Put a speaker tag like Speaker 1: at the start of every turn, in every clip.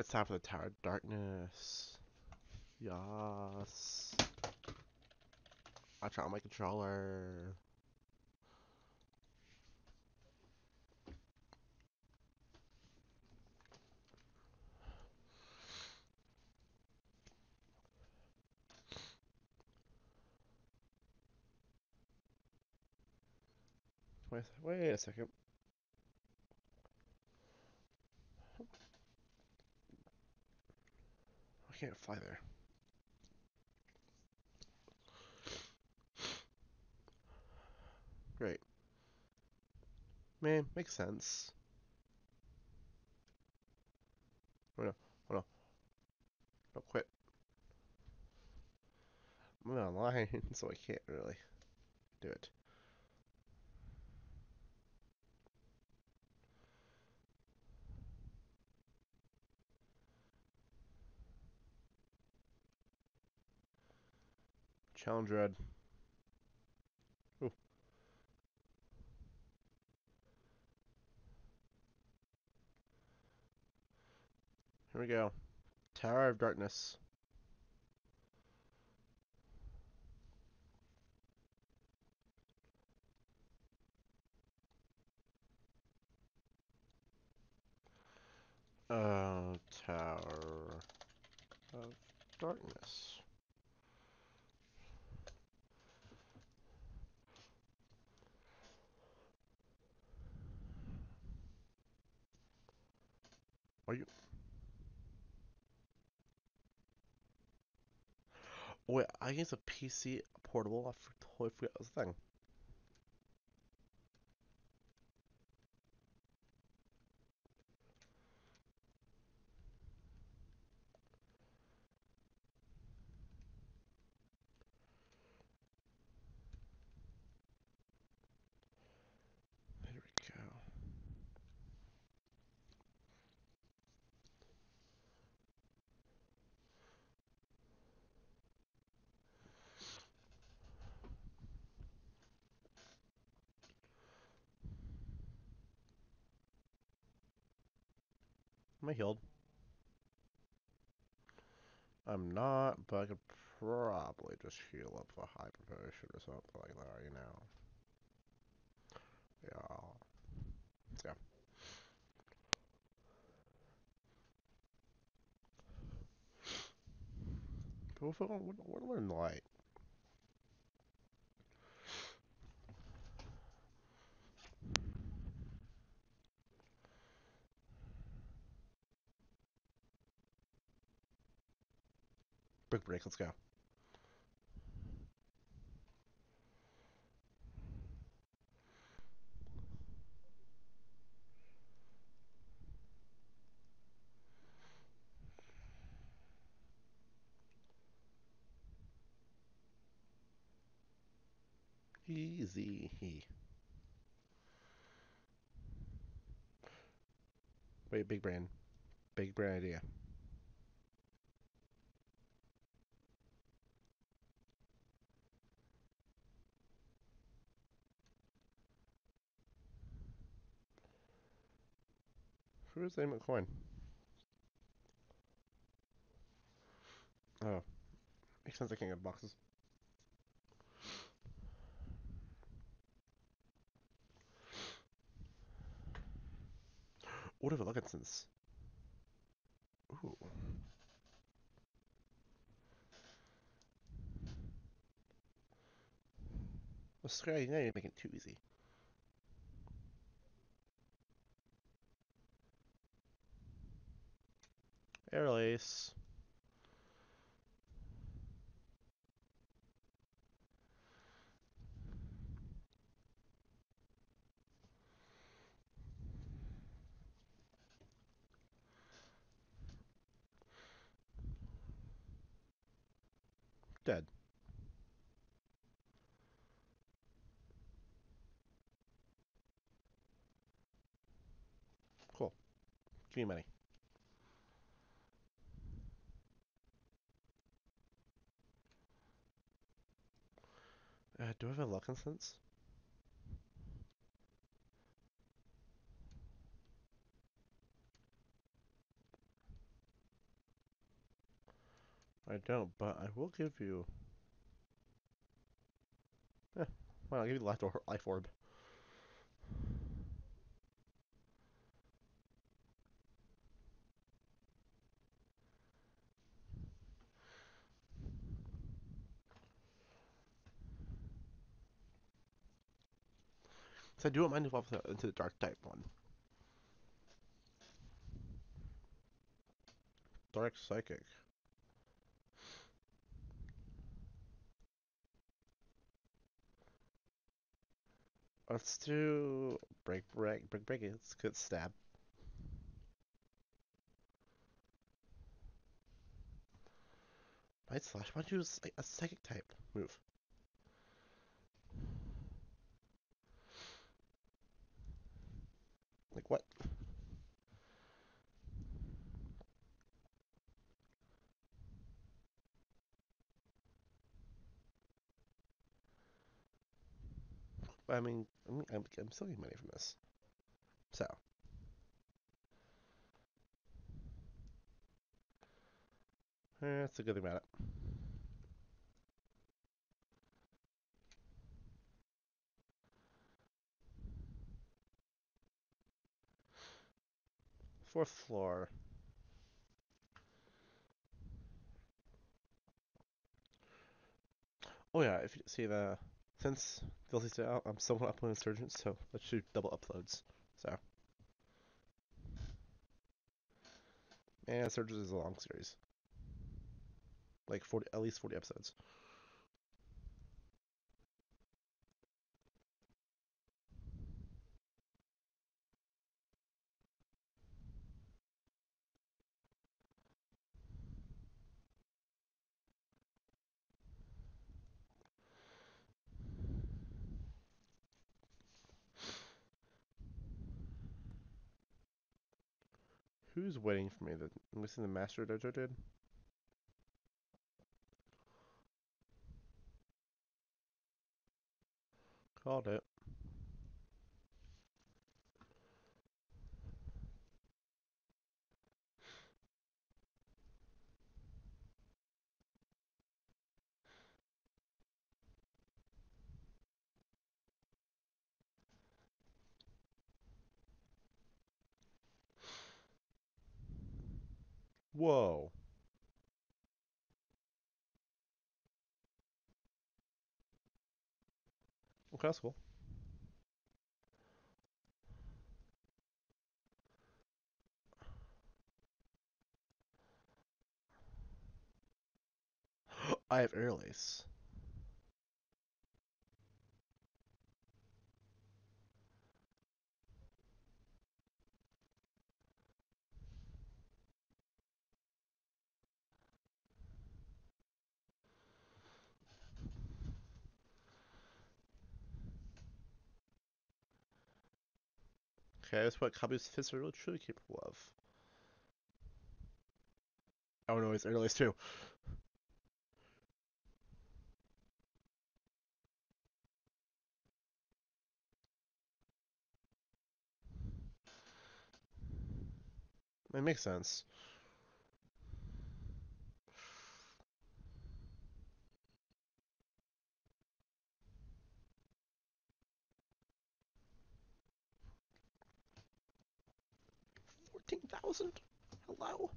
Speaker 1: It's time for the Tower of Darkness. Yes. I try on my controller. Wait, wait a second. Can't fly there. Great. Man, makes sense. Oh no, oh no. Don't quit. I'm online, so I can't really do it. Challenge red. Here we go. Tower of Darkness. Uh, Tower of Darkness. Are you? Wait, I use a PC portable. I totally forgot that thing. There we go. I healed? I'm not, but I could probably just heal up for hyper potion or something like that, you know. Yeah. Yeah. But what, what in light? Big break, let's go. Easy. Wait, big brain. Big brain idea. Who's oh. the name coin? Oh. Makes sense I can't get boxes. What if since? Ooh. Well, Sky, now you're making it too easy. Air release. Dead. Cool. Give me money. Uh, do I have a luck incense? I don't, but I will give you... Eh, well, I'll give you the life orb. So I do want mine to evolve into the dark type one. Dark psychic. Let's do break break break break. It's good stab. Night slash. Why don't you use a psychic type move? Like what? I mean, I'm, I'm, I'm still getting money from this. So. Eh, that's a good thing about it. Fourth floor. Oh yeah, if you see the since DLC's out, oh, I'm somewhat uploading Insurgents, so let's do double uploads. So. And Insurgents is a long series. Like 40, at least 40 episodes. Who's waiting for me? The, I'm guessing the Master Dojo did? Called it. Whoa. Okay, that's cool. I have air. Okay, that's what Kubfu's fists are really truly capable of. Oh no, it's air lace too. It makes sense. Fourteen thousand? Hello?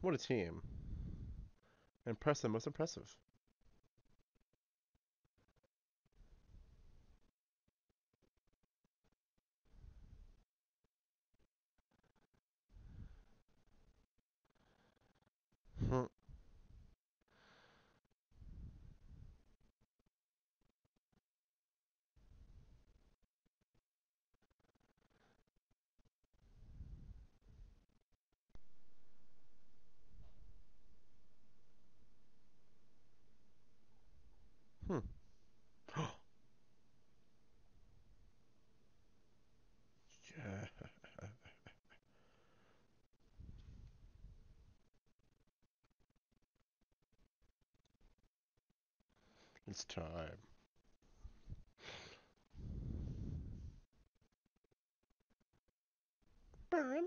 Speaker 1: What a team. Impressive, most impressive. It's time. Burn.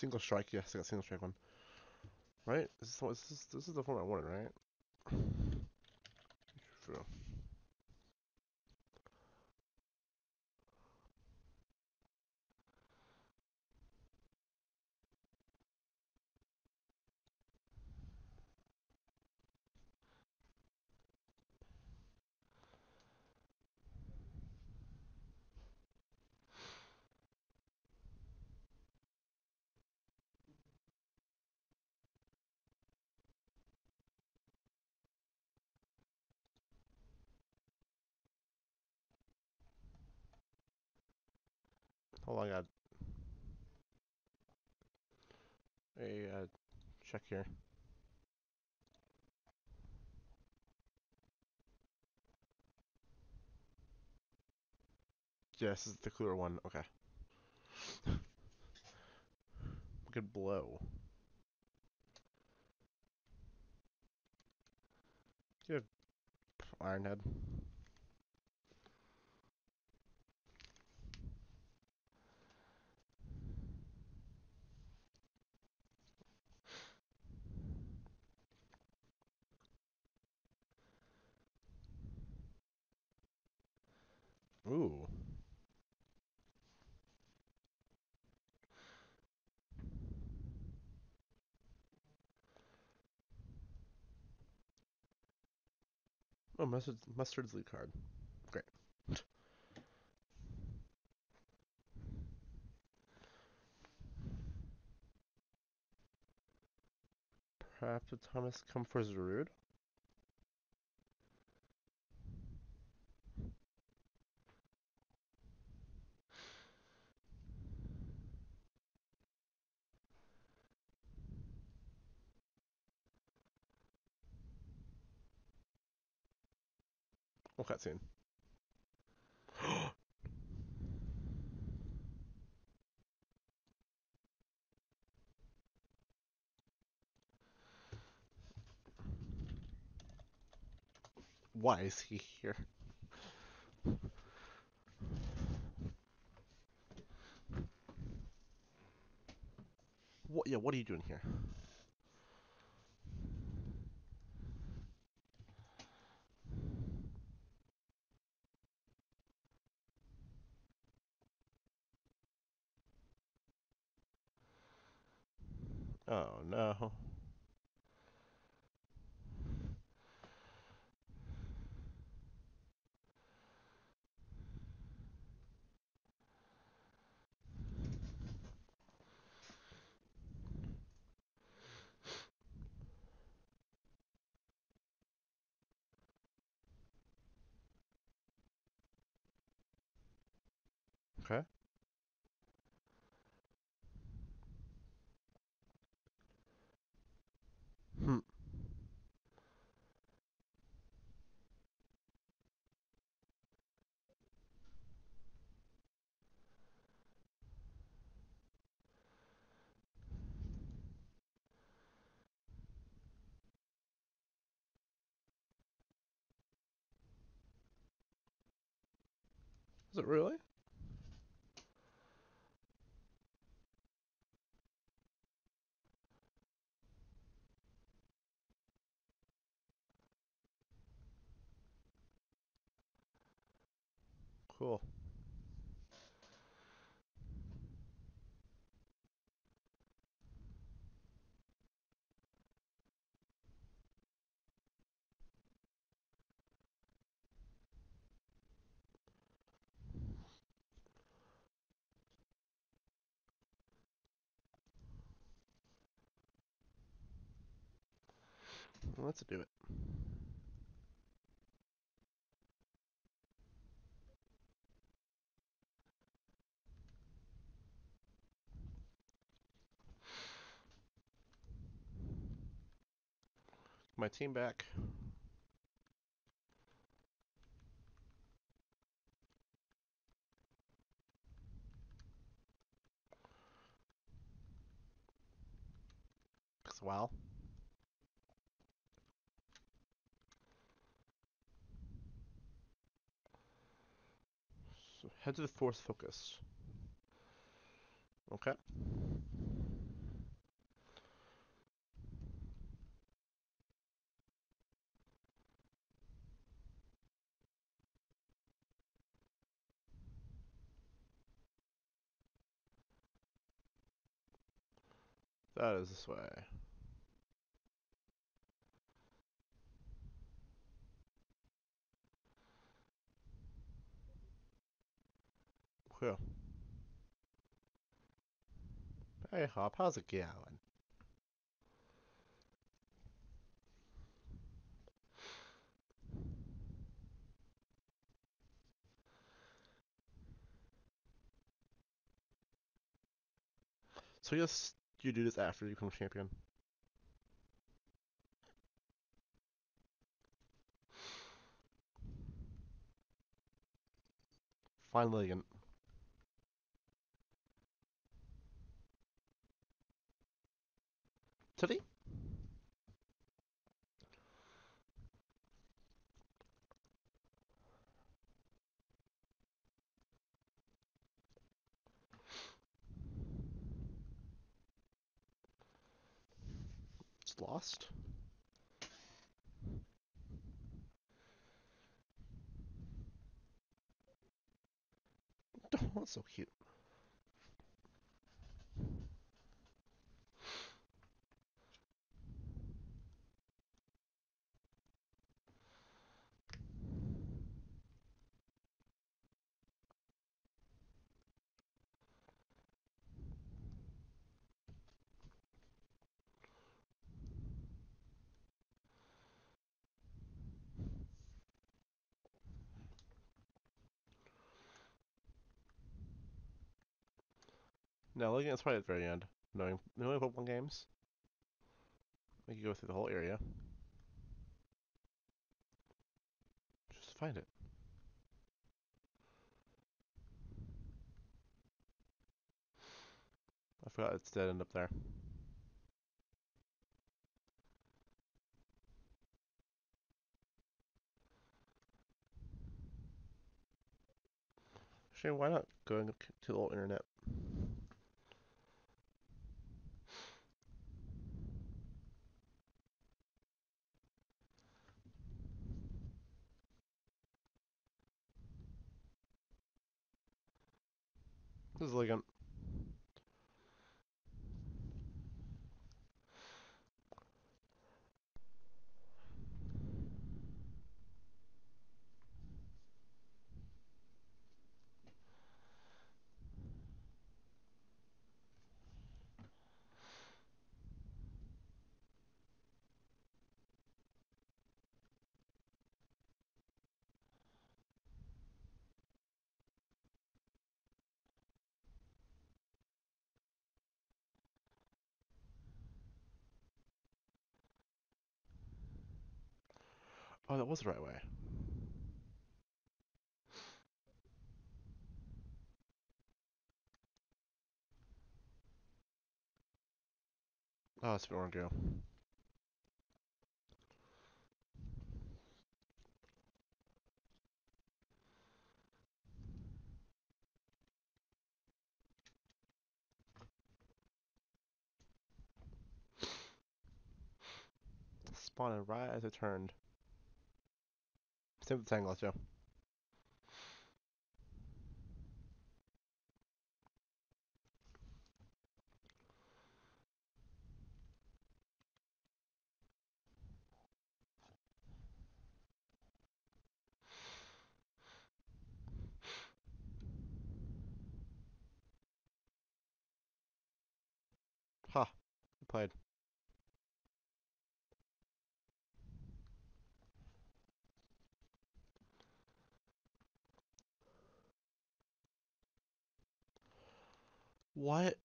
Speaker 1: Single strike, yes, I got single strike one. Right? Is this, is this, this is the form I wanted, right? Hold on, I got a uh, check here. Yes, this is the clear one. Okay. Good blow. Good Ironhead. Ooh. Oh, Mustard, Mustard's lead card. Great. Perhaps Thomas come for Oh, cutscene. Why is he here? What? Yeah, what are you doing here? Oh no. Okay. Is it really? Cool. Let's do it. My team back. head to the fourth focus. Okay. That is this way. Whew. Hey Hop, how's it going? So yes, you do this after you become champion. Finally, again. It's lost. Oh, that's so cute. Now, looking at this probably at the very end, knowing knowing Pokemon games, we could go through the whole area. Just find it. I forgot it's dead end up there. Actually, why not going to the old internet? This is like an Oh, that was the right way. Oh, it's been go. Spawning right as it turned. Same with Tangela too. Ha! Huh. Played. What?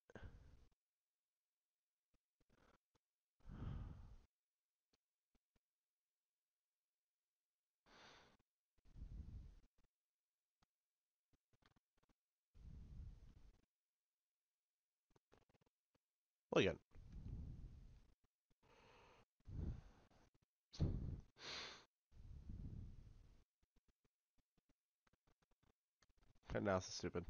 Speaker 1: Well, again. Now this is stupid.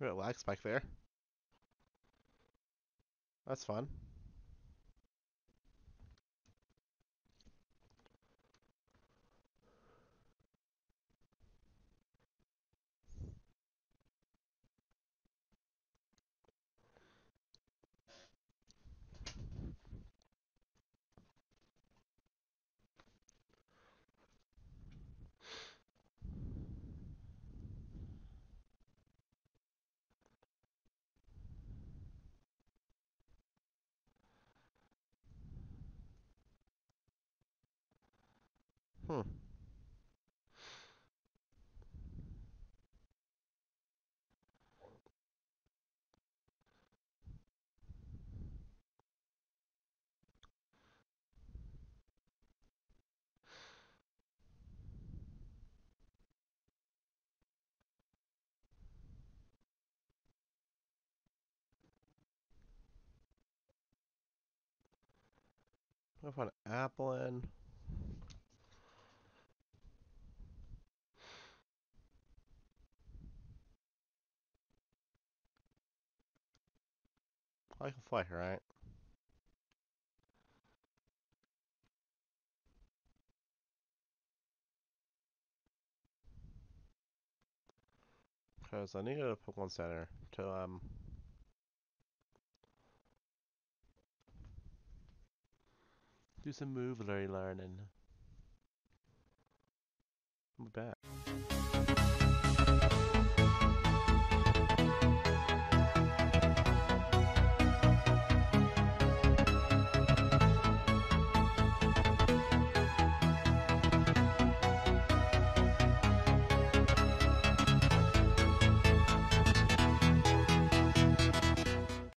Speaker 1: Lag spike there. That's fun. Hmm. I'll find an apple in. I can fly, right? Because I need a Pokemon Center to um do some move learning. I'm back.